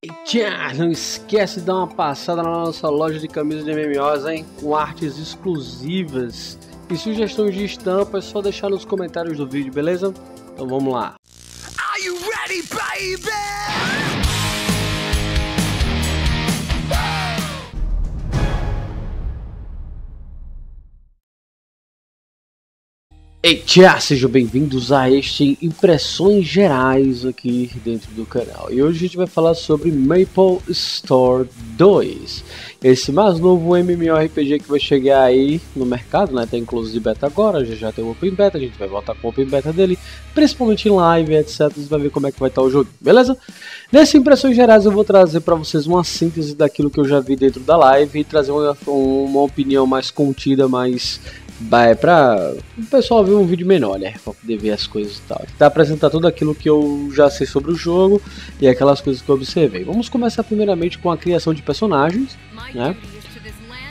E tchá, não esquece de dar uma passada na nossa loja de camisas de MMOs, hein? Com artes exclusivas e sugestões de estampa, é só deixar nos comentários do vídeo, beleza? Então vamos lá. Are you ready, baby? E tchau, sejam bem-vindos a este Impressões Gerais aqui dentro do canal. E hoje a gente vai falar sobre Maple Store 2, esse mais novo MMORPG que vai chegar aí no mercado, né? Tem inclusive beta agora, já já tem o Open Beta, a gente vai voltar com o Open Beta dele, principalmente em live, etc. Você vai ver como é que vai estar o jogo, beleza? Nesse Impressões Gerais eu vou trazer para vocês uma síntese daquilo que eu já vi dentro da live e trazer uma, uma opinião mais contida, mais é pra o pessoal ver um vídeo menor, né? Pra poder ver as coisas e tal. Tá apresentar tudo aquilo que eu já sei sobre o jogo e aquelas coisas que eu observei. Vamos começar primeiramente com a criação de personagens, né?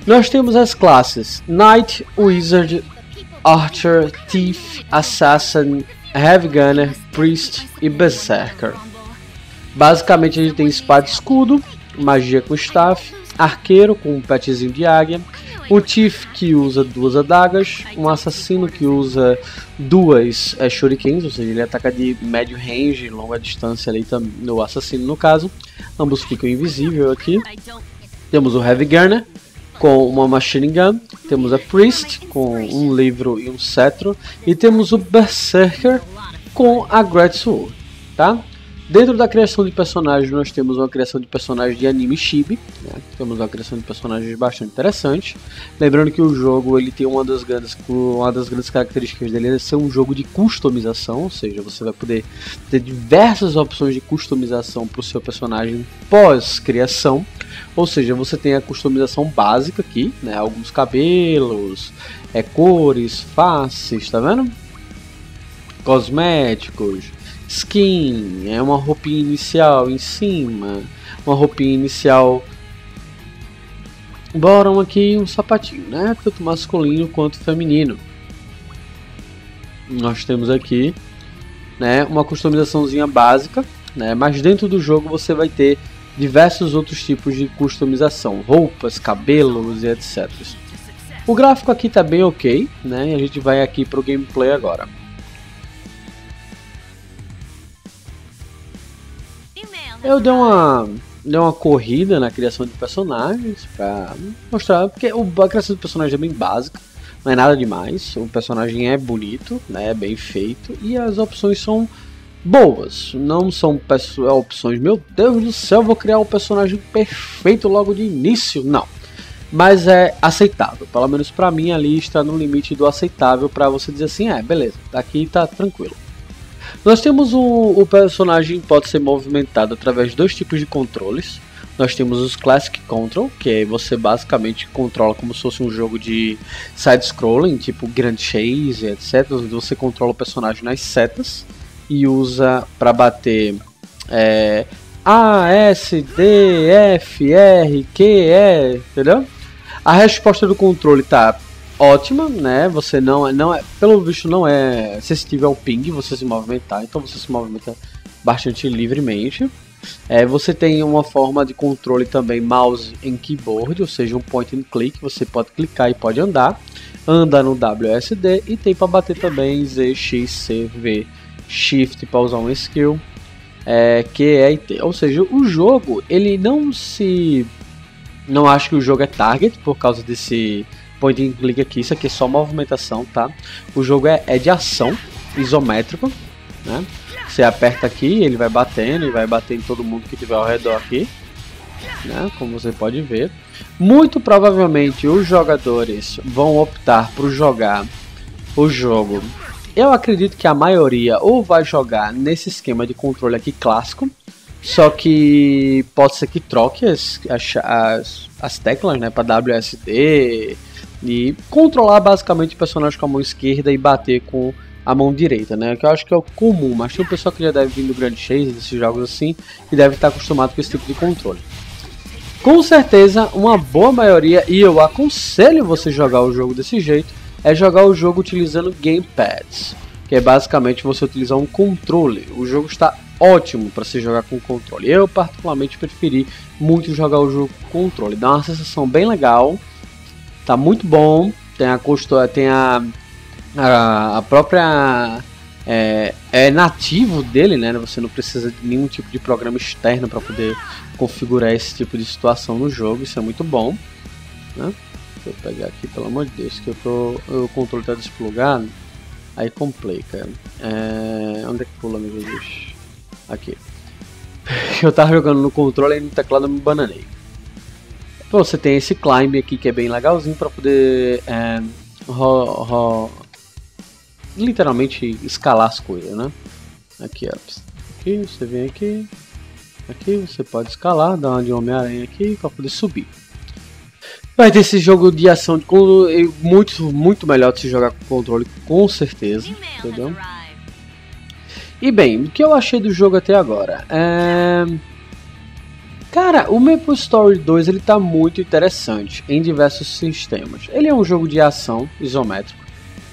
Nós temos as classes Knight, Wizard, Archer, Thief, Assassin, Heavy Gunner, Priest e Berserker. Basicamente a gente tem espada e escudo, magia com staff, arqueiro com um petzinho de águia, o Thief que usa duas adagas, um assassino que usa duas é, shurikens, ou seja, ele ataca de médio range, longa distância ali no assassino no caso. Ambos ficam invisíveis aqui. Temos o Heavy Gunner com uma machine gun, temos a Priest com um livro e um cetro e temos o Berserker com a Great Sword, tá? Dentro da criação de personagens, nós temos uma criação de personagens de anime chibi, né? temos uma criação de personagens bastante interessante. Lembrando que o jogo ele tem uma das grandes, uma das grandes características dele é ser um jogo de customização, ou seja, você vai poder ter diversas opções de customização para o seu personagem pós-criação. Ou seja, você tem a customização básica aqui, né? alguns cabelos, é, cores, faces, tá vendo? Cosméticos, skin, é uma roupinha inicial em cima, uma roupinha inicial bottom aqui um sapatinho, né? Tanto masculino quanto feminino. Nós temos aqui, né, uma customizaçãozinha básica, né? Mas dentro do jogo você vai ter diversos outros tipos de customização, roupas, cabelos e etc. O gráfico aqui tá bem ok, né? A gente vai aqui pro gameplay agora. Eu dei uma, dei uma corrida na criação de personagens pra mostrar, porque a criação de personagem é bem básica, não é nada demais. O personagem é bonito, né, é bem feito e as opções são boas, não são opções, meu Deus do céu, vou criar um personagem perfeito logo de início, não. Mas é aceitável, pelo menos para mim ali está no limite do aceitável para você dizer assim, é, beleza, daqui tá tranquilo. Nós temos o, o personagem pode ser movimentado através de dois tipos de controles. Nós temos os Classic Control, que você basicamente controla como se fosse um jogo de side-scrolling, tipo Grand Chase, etc. Onde você controla o personagem nas setas e usa para bater é, A, S, D, F, R, Q, E, entendeu? A resposta do controle tá ótima, né? Você não é, não é, pelo visto não é sensível ao ping, você se movimentar, então você se movimenta bastante livremente. É, você tem uma forma de controle também mouse em keyboard, ou seja, um point and click, você pode clicar e pode andar. Anda no WSD e tem para bater também Z, X, C, V, Shift para usar um skill, é, e T. Ou seja, o jogo ele não se não acho que o jogo é target por causa desse point and click aqui, isso aqui é só movimentação, tá? O jogo é, é de ação, isométrico, né? Você aperta aqui, ele vai batendo e vai bater em todo mundo que tiver ao redor aqui, né? Como você pode ver. Muito provavelmente os jogadores vão optar por jogar o jogo. Eu acredito que a maioria ou vai jogar nesse esquema de controle aqui clássico, só que pode ser que troque as, as, as teclas né, para WSD, e controlar basicamente o personagem com a mão esquerda e bater com a mão direita, né? Que eu acho que é o comum, mas tem um pessoal que já deve vir do Grand Chase, desses jogos assim, e deve estar acostumado com esse tipo de controle. Com certeza, uma boa maioria, e eu aconselho você jogar o jogo desse jeito, é jogar o jogo utilizando gamepads, que é basicamente você utilizar um controle. O jogo está ótimo para se jogar com controle. Eu particularmente preferi muito jogar o jogo com controle. Dá uma sensação bem legal, tá muito bom. Tem a custo, tem a a, a própria é, é, nativo dele, né? Você não precisa de nenhum tipo de programa externo para poder configurar esse tipo de situação no jogo. Isso é muito bom. Né? Deixa eu pegar aqui, pelo amor de Deus, que eu tô, o controle está desplugado. Aí complica. É, onde é que pula, meu Jesus? Aqui. Eu tava jogando no controle e no teclado me bananei. Você tem esse climb aqui que é bem legalzinho para poder é, ro, ro, literalmente escalar as coisas, né? Aqui, ó. Aqui, você vem aqui. Aqui você pode escalar, dar uma de Homem-Aranha aqui para poder subir. Vai ter esse jogo de ação muito, muito melhor de se jogar com controle, com certeza. Entendeu? E bem, o que eu achei do jogo até agora? É... Cara, o Maple Story 2 ele tá muito interessante em diversos sistemas. Ele é um jogo de ação isométrico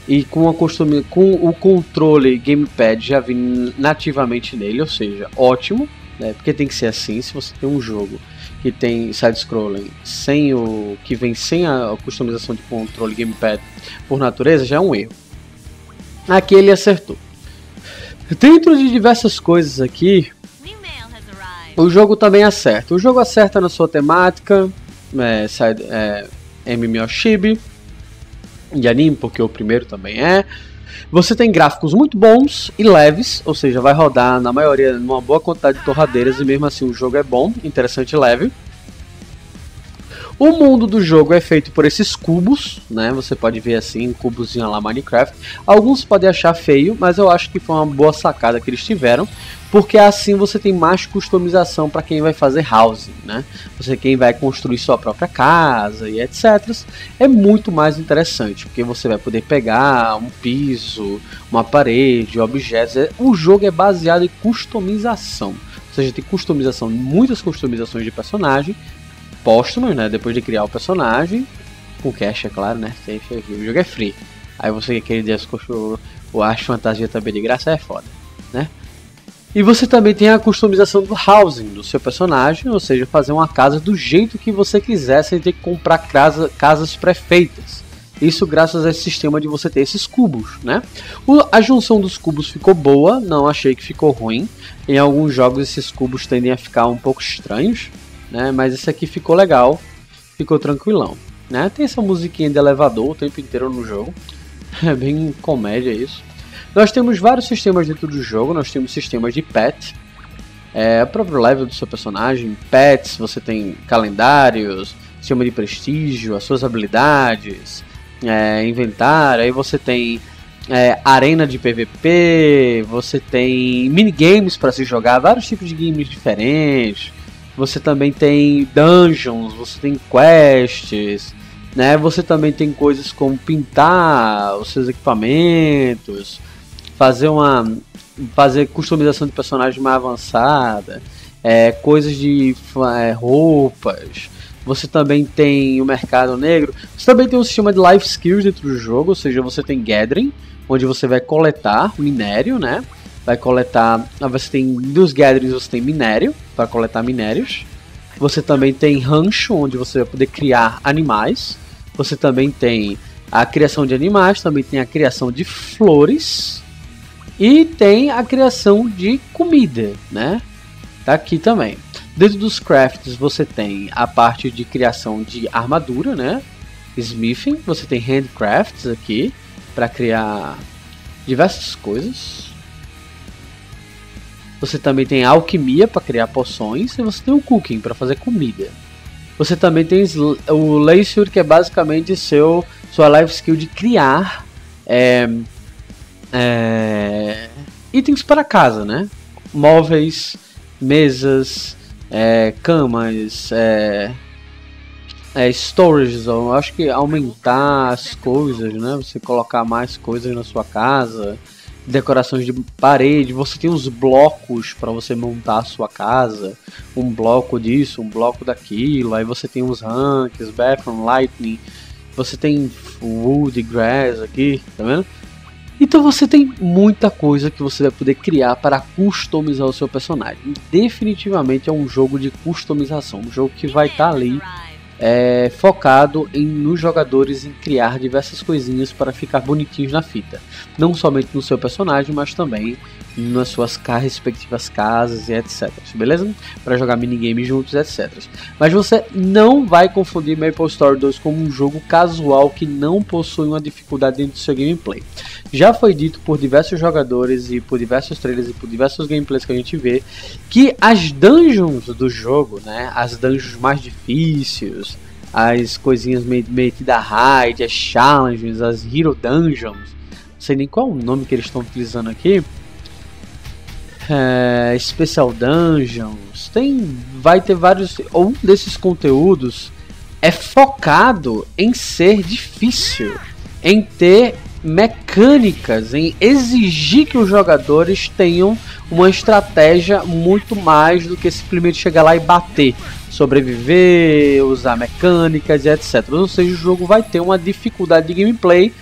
e com, costume, com o controle gamepad já vem nativamente nele, ou seja, ótimo, né? porque tem que ser assim. Se você tem um jogo que tem side-scrolling sem o que vem sem a customização de controle gamepad por natureza, já é um erro. Aqui ele acertou. Dentro de diversas coisas aqui, o jogo também acerta. O jogo acerta na sua temática, é, side, é, MMO Chibi, de anime, porque o primeiro também é. Você tem gráficos muito bons e leves, ou seja, vai rodar na maioria numa boa quantidade de torradeiras e mesmo assim o jogo é bom, interessante e leve. O mundo do jogo é feito por esses cubos, né? Você pode ver assim, cubos lá Minecraft. Alguns podem achar feio, mas eu acho que foi uma boa sacada que eles tiveram, porque assim você tem mais customização para quem vai fazer housing, né? Você quem vai construir sua própria casa e etc. É muito mais interessante, porque você vai poder pegar um piso, uma parede, objetos. É, o jogo é baseado em customização. Ou seja, tem customização, muitas customizações de personagem póstumas, né? Depois de criar o personagem, com cash, é claro, né? O jogo é free. Aí você aquele dia o Acho Fantasia também de graça é foda, né? E você também tem a customização do housing do seu personagem, ou seja, fazer uma casa do jeito que você quiser sem ter que comprar casa, casas pré-feitas. Isso graças a esse sistema de você ter esses cubos, né? O, a junção dos cubos ficou boa, não achei que ficou ruim. Em alguns jogos esses cubos tendem a ficar um pouco estranhos, né? Mas esse aqui ficou legal, ficou tranquilão, né? Tem essa musiquinha de elevador o tempo inteiro no jogo, é bem comédia isso. Nós temos vários sistemas dentro do jogo, nós temos sistemas de pet, é, o próprio level do seu personagem, pets, você tem calendários, sistema de prestígio, as suas habilidades, é, inventário, aí você tem é, arena de PVP, você tem minigames para se jogar, vários tipos de games diferentes, você também tem dungeons, você tem quests, né? Você também tem coisas como pintar os seus equipamentos, fazer uma fazer customização de personagem mais avançada, é, coisas de é, roupas. Você também tem o mercado negro. Você também tem um sistema de life skills dentro do jogo, ou seja, você tem gathering, onde você vai coletar minério, né? vai coletar. Ah, você tem dos gatherings, você tem minério para coletar minérios. Você também tem rancho, onde você vai poder criar animais. Você também tem a criação de animais, também tem a criação de flores e tem a criação de comida, né? Tá aqui também. Dentro dos crafts você tem a parte de criação de armadura, né? Smithing, você tem handcrafts aqui para criar diversas coisas. Você também tem alquimia para criar poções e você tem o cooking para fazer comida. Você também tem o Leisure, que é basicamente seu sua life skill de criar é, é, itens para casa, né? Móveis, mesas, é, camas, é, é, storage, eu acho que aumentar as coisas, né? Você colocar mais coisas na sua casa, decorações de parede, você tem os blocos para você montar a sua casa, um bloco disso, um bloco daquilo, aí você tem os ranks, bathroom, lightning, você tem wood, grass aqui, tá vendo? Então você tem muita coisa que você vai poder criar para customizar o seu personagem. Definitivamente é um jogo de customização, um jogo que vai estar tá ali é, focado em nos jogadores em criar diversas coisinhas para ficar bonitinhos na fita, não somente no seu personagem, mas também nas suas respectivas casas e etc. Beleza? Para jogar minigame juntos, etc. Mas você não vai confundir Maple Story 2 como um jogo casual que não possui uma dificuldade dentro do seu gameplay. Já foi dito por diversos jogadores e por diversos trailers e por diversos gameplays que a gente vê que as dungeons do jogo, né, as dungeons mais difíceis, as coisinhas meio, que da raid, as challenges, as hero dungeons, não sei nem qual o nome que eles estão utilizando aqui, é, Special Dungeons, tem, vai ter vários. Um desses conteúdos é focado em ser difícil, em ter mecânicas, em exigir que os jogadores tenham uma estratégia muito mais do que simplesmente chegar lá e bater, sobreviver, usar mecânicas e etc. Ou seja, o jogo vai ter uma dificuldade de gameplay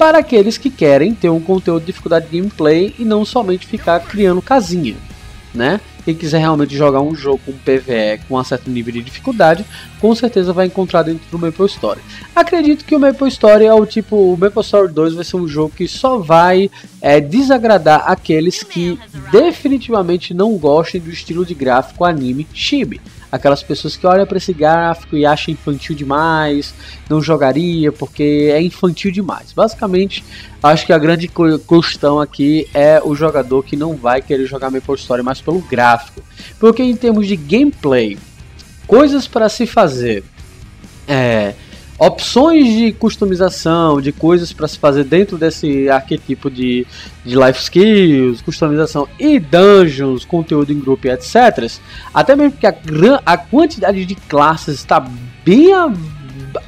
para aqueles que querem ter um conteúdo de dificuldade de gameplay e não somente ficar criando casinha, né? Quem quiser realmente jogar um jogo com PVE com um certo nível de dificuldade, com certeza vai encontrar dentro do Maple Story. Acredito que o Maple Story é o tipo, o Maple Story 2 vai ser um jogo que só vai é, desagradar aqueles que definitivamente não gostem do estilo de gráfico anime chibi aquelas pessoas que olham para esse gráfico e acham infantil demais, não jogaria porque é infantil demais. Basicamente, acho que a grande questão aqui é o jogador que não vai querer jogar Maple Story mais pelo gráfico, porque em termos de gameplay, coisas para se fazer, é, opções de customização, de coisas para se fazer dentro desse arquetipo de, de life skills, customização e dungeons, conteúdo em grupo e etc. Até mesmo porque a, a quantidade de classes está bem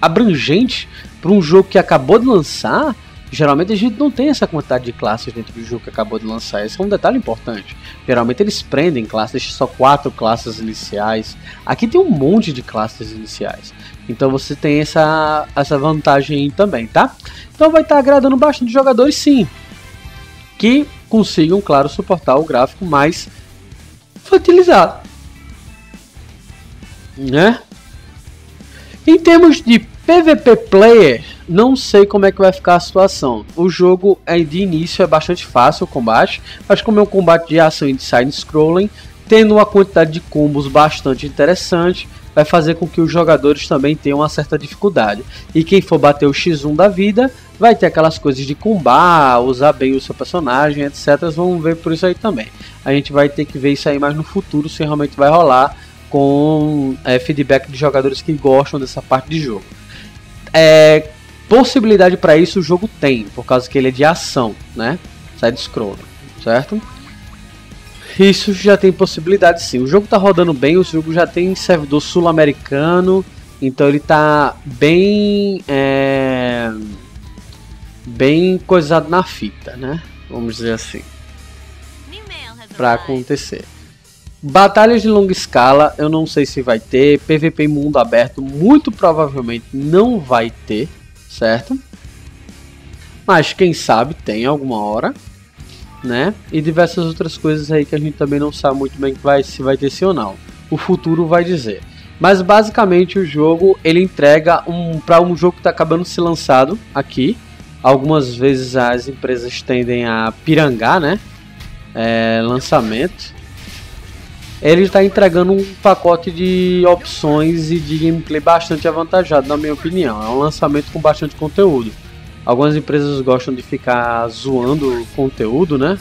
abrangente para um jogo que acabou de lançar. Geralmente a gente não tem essa quantidade de classes dentro do jogo que acabou de lançar. Esse é um detalhe importante. Geralmente eles prendem classes, deixam só quatro classes iniciais. Aqui tem um monte de classes iniciais. Então você tem essa, essa vantagem também, tá? Então vai estar tá agradando bastante jogadores sim. Que consigam, claro, suportar o gráfico mais utilizado. Né? Em termos de PVP player, não sei como é que vai ficar a situação. O jogo é de início é bastante fácil o combate, mas como é um combate de ação e de side scrolling, tendo uma quantidade de combos bastante interessante, vai fazer com que os jogadores também tenham uma certa dificuldade. E quem for bater o X1 da vida vai ter aquelas coisas de combar, usar bem o seu personagem, etc. Vamos ver por isso aí também. A gente vai ter que ver isso aí mais no futuro se realmente vai rolar com é, feedback de jogadores que gostam dessa parte de jogo. É, possibilidade para isso o jogo tem, por causa que ele é de ação, né? Side scroll, certo? Isso já tem possibilidade sim. O jogo tá rodando bem, o jogo já tem servidor sul-americano, então ele tá bem. É, bem coisado na fita, né? Vamos dizer assim. Para acontecer. Batalhas de longa escala, eu não sei se vai ter. PVP em mundo aberto, muito provavelmente não vai ter, certo? Mas quem sabe tem alguma hora né? E diversas outras coisas aí que a gente também não sabe muito bem vai, se vai ter sim ou não. O futuro vai dizer. Mas basicamente o jogo ele entrega um para um jogo que está acabando de ser lançado aqui. Algumas vezes as empresas tendem a pirangar, né? É, lançamento. Ele está entregando um pacote de opções e de gameplay bastante avantajado, na minha opinião. É um lançamento com bastante conteúdo. Algumas empresas gostam de ficar zoando o conteúdo, né?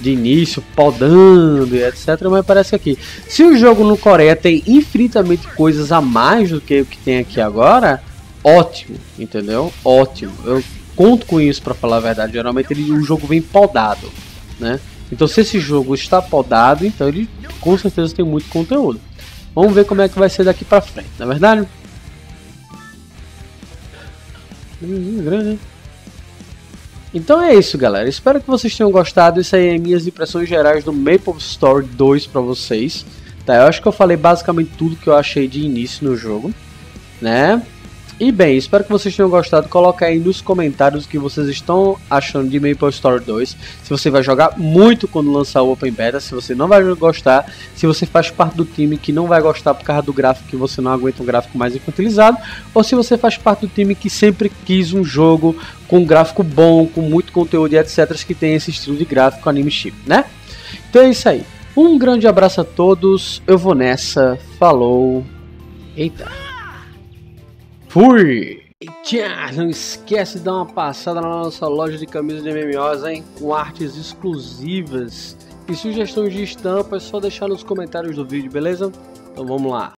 De início, podando e etc. Mas parece aqui. Se o jogo no Coreia tem infinitamente coisas a mais do que o que tem aqui agora, ótimo, entendeu? Ótimo. Eu conto com isso para falar a verdade. Geralmente ele, o jogo vem podado, né? Então se esse jogo está podado, então ele com certeza tem muito conteúdo. Vamos ver como é que vai ser daqui para frente, na é verdade? grande. Então é isso, galera. Espero que vocês tenham gostado. Isso aí é minhas impressões gerais do Maple Story 2 para vocês. Tá, eu acho que eu falei basicamente tudo que eu achei de início no jogo, né? E bem, espero que vocês tenham gostado. Coloca aí nos comentários o que vocês estão achando de Maple Story 2. Se você vai jogar muito quando lançar o Open Beta, se você não vai gostar, se você faz parte do time que não vai gostar por causa do gráfico que você não aguenta um gráfico mais infantilizado, ou se você faz parte do time que sempre quis um jogo com um gráfico bom, com muito conteúdo e etc, que tem esse estilo de gráfico anime chip, né? Então é isso aí. Um grande abraço a todos. Eu vou nessa. Falou. Eita. Fui! E não esquece de dar uma passada na nossa loja de camisas de MMOs, hein? Com artes exclusivas e sugestões de estampas, é só deixar nos comentários do vídeo, beleza? Então vamos lá.